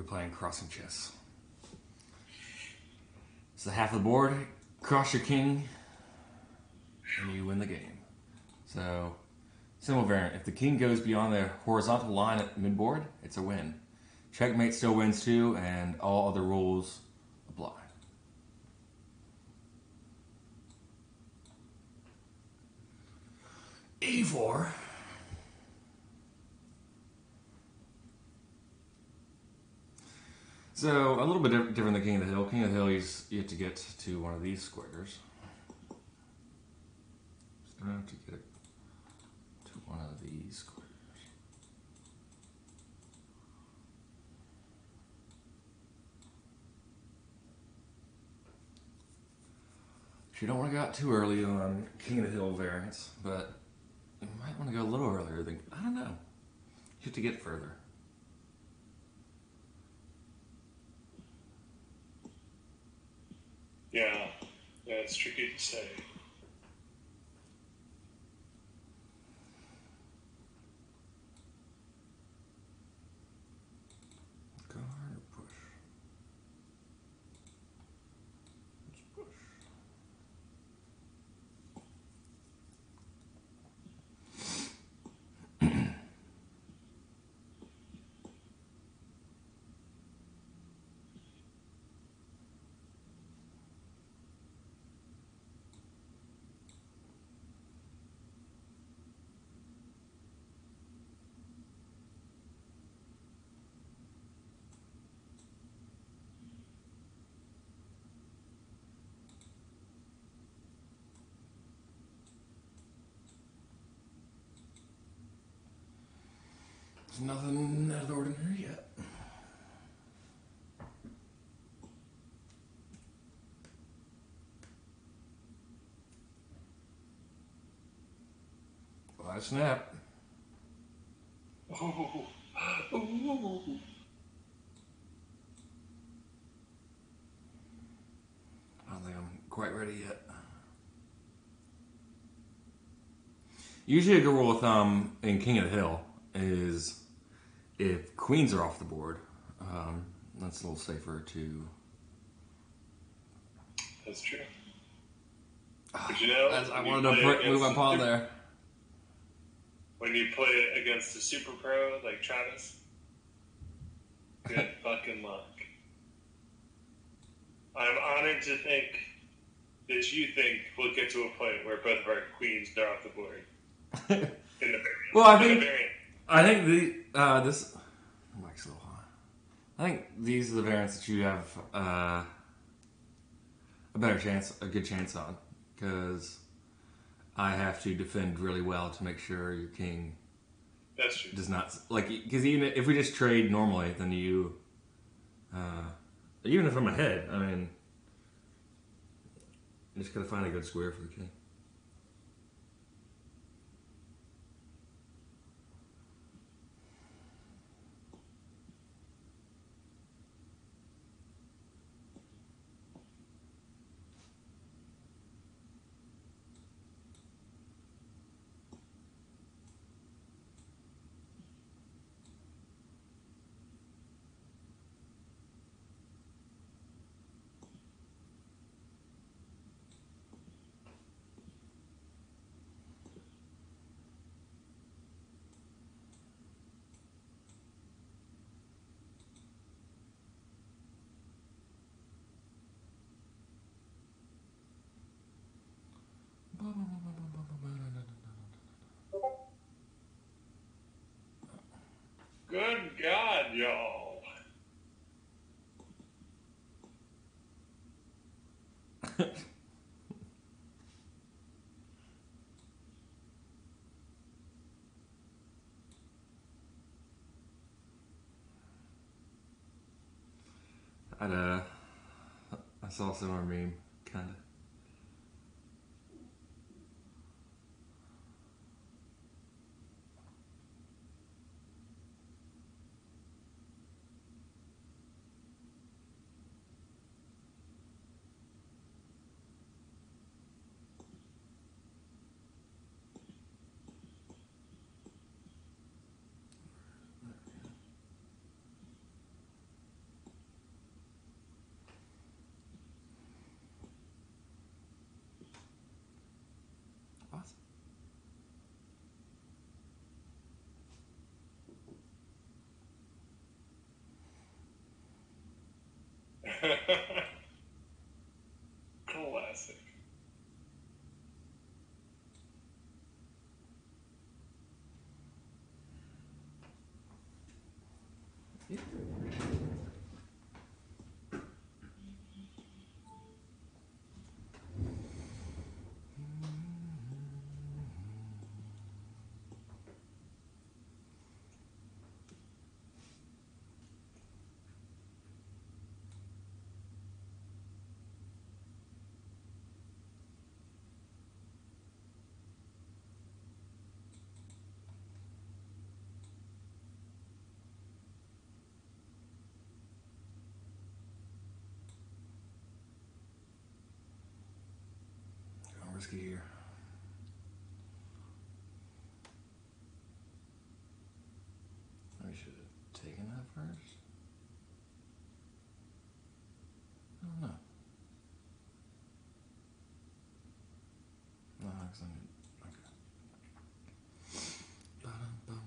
we're playing crossing chess. So half of the board, cross your king, and you win the game. So, simple variant. If the king goes beyond the horizontal line at midboard, it's a win. Checkmate still wins too, and all other rules apply. E4. So a little bit different than King of the Hill. King of the Hill, you, have to get to one of these squares. Just gonna have to get to one of these squares. You don't want to go out too early on King of the Hill variants, but you might want to go a little earlier than I don't know. You have to get further. Yeah, it's tricky to say. There's nothing out of the ordinary yet. I snap. Ooh, ooh. I don't think I'm quite ready yet. Usually, a good rule of thumb in King of the Hill is if queens are off the board, um, that's a little safer to. That's true. But you know, I wanted to put, move my pawn there. When you play against a super pro like Travis, good fucking luck. I'm honored to think that you think we'll get to a point where both of our queens are off the board in the variant. Well, I In think-. I think the uh, this mic's a little high. I think these are the variants that you have uh, a better chance, a good chance on, because I have to defend really well to make sure your king That's true. does not like because even if we just trade normally, then you uh, even if I'm ahead, I mean, you just gotta find a good square for the king. Good God, y'all. I'd, uh, I saw a similar meme, kind Classic. Risky here. I should have taken that first. I don't know. No, because I'm okay. Ba-dum, bum,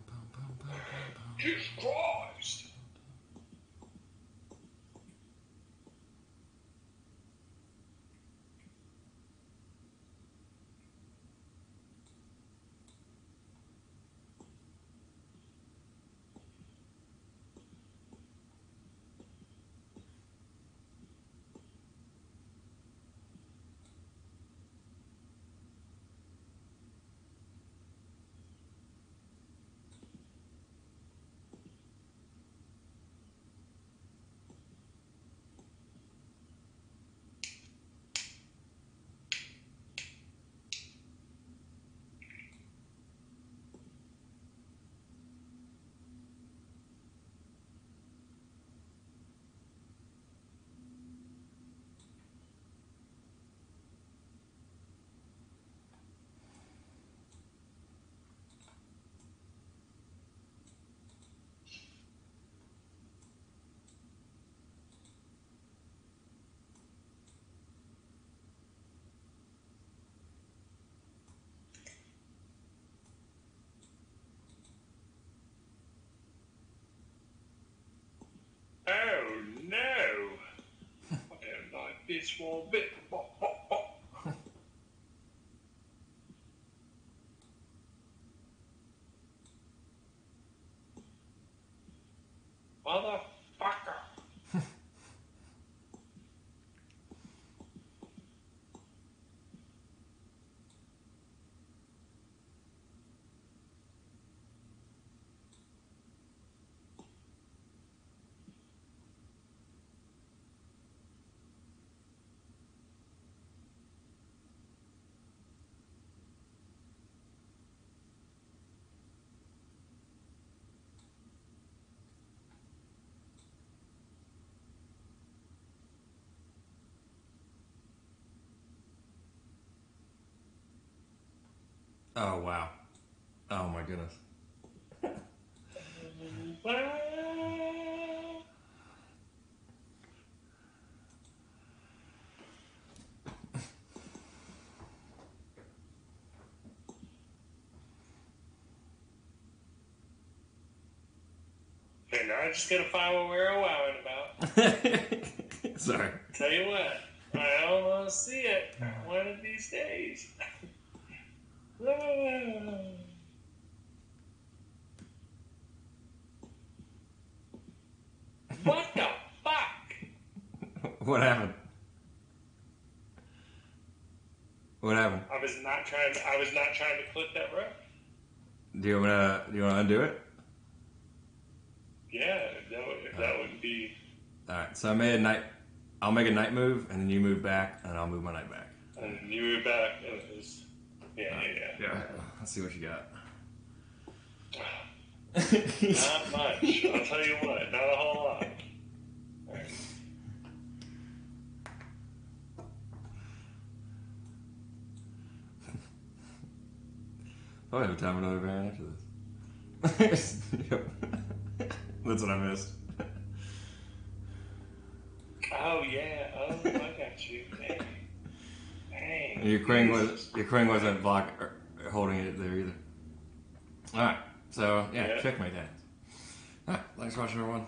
like bit. Oh wow. Oh my goodness. Now I'm just gonna find what we're wowing about. Sorry. Tell you what, I to see it one of these days. Hmm. what the fuck? What happened? What happened? I was not trying. To, I was not trying to clip that rope. Do you wanna do you wanna undo it? Yeah, that would, that would be. Alright, so I made a knight I'll make a knight move and then you move back and I'll move my knight back. And you move back, and it was. Yeah, yeah, yeah. Let's see what you got. Not much. I'll tell you what, not a whole lot. Alright. I'll have time another variant after this. yep. That's what I missed. Oh yeah. Oh, I got you. Your queen was queen wasn't block or holding it there either. All right, so yeah, Yeah. checkmate that. All right, thanks for watching, everyone.